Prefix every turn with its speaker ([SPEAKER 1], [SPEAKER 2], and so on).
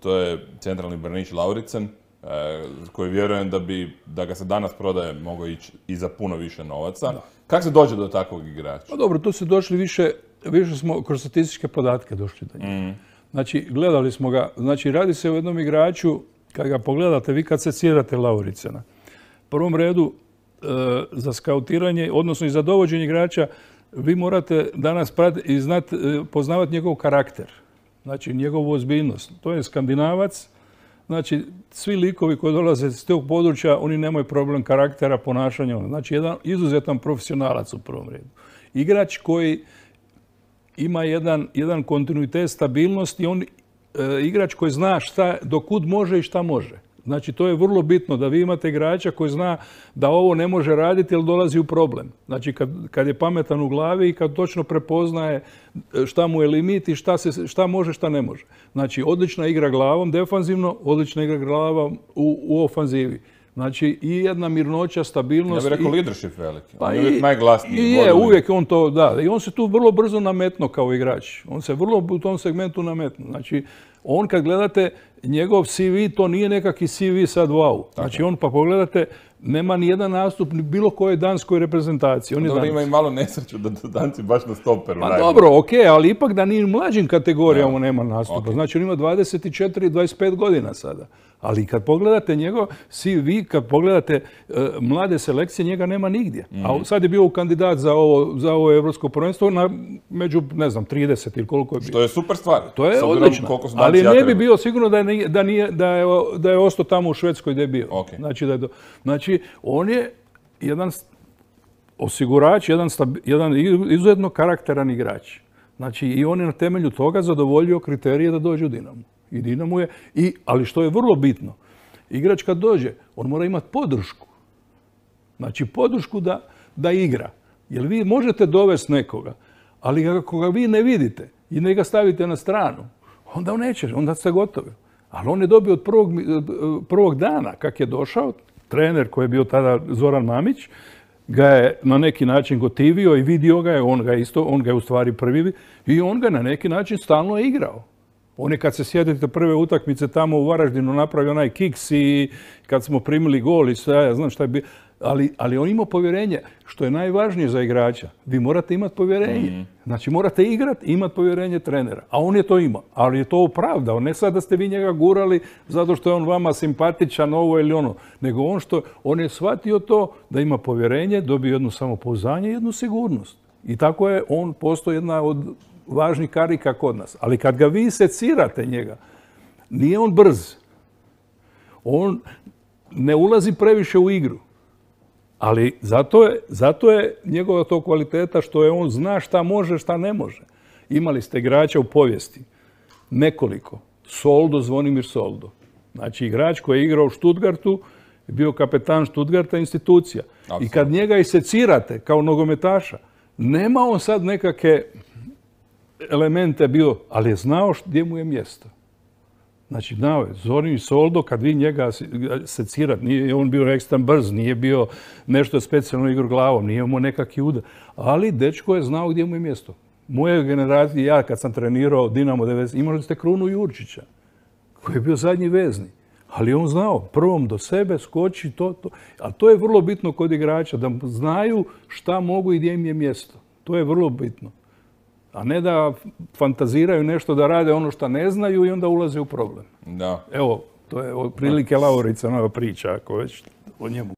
[SPEAKER 1] to je centralni branić Lauricen, e, koji vjerujem da bi, da ga se danas prodaje, mogao ići i za puno više novaca. Kako se dođe do takvog igrača?
[SPEAKER 2] Pa dobro, tu se došli više, više smo kroz statističke podatke došli do njega.
[SPEAKER 1] Mm.
[SPEAKER 2] Znači, gledali smo ga, znači radi se o jednom igraču, kad ga pogledate, vi kad se cijedate Lauricena, u prvom redu e, za skautiranje, odnosno i za dovođenje igrača, vi morate danas pratiti i znat, e, poznavati njegov karakter, znači njegovu ozbiljnost. To je skandinavac, znači svi likovi koji dolaze iz tog područja, oni nemaju problem karaktera, ponašanja. Znači, jedan izuzetan profesionalac u prvom redu. Igrač koji ima jedan, jedan kontinuitet, stabilnost i on e, igrač koji zna šta, do kud može i šta može. Znači, to je vrlo bitno da vi imate igrača koji zna da ovo ne može raditi jer dolazi u problem. Znači, kad, kad je pametan u glavi i kad točno prepoznaje e, šta mu je limit i šta, se, šta može, šta ne može. Znači, odlična igra glavom defanzivno, odlična igra glavom u, u ofanzivi. Znači, i jedna mirnoća,
[SPEAKER 1] Ja
[SPEAKER 2] stabilnost.
[SPEAKER 1] bih rekao
[SPEAKER 2] i-
[SPEAKER 1] leadership veliki.
[SPEAKER 2] pa
[SPEAKER 1] On je
[SPEAKER 2] i-
[SPEAKER 1] uvijek najglasniji.
[SPEAKER 2] I je, uvijek on to, da. I on se tu vrlo brzo nametno kao igrač. On se vrlo u tom segmentu nametno. Znači, on kad gledate njegov CV, to nije nekakvi CV sad wow. Znači, on pa pogledate, nema ni jedan nastup ni bilo kojoj danskoj reprezentaciji. On je
[SPEAKER 1] Dobro,
[SPEAKER 2] dan-
[SPEAKER 1] ima i malo nesreću da da danci baš na stoperu.
[SPEAKER 2] Pa dobro, ok, ali ipak da ni u mlađim kategorijama nema nastupa. Znači on ima 24 i 25 godina sada. Ali kad pogledate njegov CV, kad pogledate e, mlade selekcije, njega nema nigdje.
[SPEAKER 1] Mhm.
[SPEAKER 2] A sad je bio kandidat za ovo, za ovo evropsko prvenstvo na, među, ne znam, 30 ili koliko je bio.
[SPEAKER 1] To je super stvar.
[SPEAKER 2] To je odlično. Ali ne bi bio sigurno da, nije, da, nije, da, je, da je ostao tamo u Švedskoj gdje je bio. Znači, da je to, znači, on je jedan osigurač, jedan, jedan izuzetno karakteran igrač. Znači, i on je na temelju toga zadovoljio kriterije da dođe u Dinamo. I Dinamo je, i, ali što je vrlo bitno, igrač kad dođe, on mora imati podršku. Znači, podršku da, da igra. Jer vi možete dovesti nekoga, ali ako ga vi ne vidite i ne ga stavite na stranu, onda on neće, onda ste gotovi. Ali on je dobio od prvog, mi- prvog dana, kak je došao, trener koji je bio tada Zoran Mamić, ga je na neki način gotivio i vidio ga je, on ga je isto, on ga je u stvari prvi vi- i on ga na neki način stalno igrao. On je kad se sjetite prve utakmice tamo u Varaždinu napravio onaj kiks i kad smo primili gol i sve, ja znam šta je bio. Ali, ali on imao povjerenje, što je najvažnije za igrača. Vi morate imati povjerenje. Znači morate igrati i imati povjerenje trenera. A on je to imao. Ali je to opravdao. Ne sad da ste vi njega gurali zato što je on vama simpatičan, ovo ili ono. Nego on što, on je shvatio to da ima povjerenje, dobio jedno samopouzdanje i jednu sigurnost. I tako je on postao jedna od važnih karika kod nas. Ali kad ga vi secirate njega, nije on brz. On ne ulazi previše u igru. Ali zato je, zato je njegova to kvaliteta što je on zna šta može, šta ne može. Imali ste igrača u povijesti. Nekoliko. Soldo, Zvonimir Soldo. Znači igrač koji je igrao u Stuttgartu, je bio kapetan Stuttgarta institucija. I kad njega isecirate kao nogometaša, nema on sad nekakve elemente bio, ali je znao gdje mu je mjesto. Znači, znao je, Zorin Soldo, kad vi njega se- secirate, nije on bio ekstra brz, nije bio nešto specijalno igru glavom, nije imao nekakvi udar, ali dečko je znao gdje mu je mjesto. Moje generacije, ja kad sam trenirao Dinamo 90, imali ste Krunu Jurčića, koji je bio zadnji vezni. Ali on znao, prvom do sebe skoči to, to. A to je vrlo bitno kod igrača, da znaju šta mogu i gdje im je mjesto. To je vrlo bitno. A ne da fantaziraju nešto, da rade ono što ne znaju i onda ulaze u problem.
[SPEAKER 1] Da.
[SPEAKER 2] Evo, to je otprilike Laurica nova priča, ako već o njemu.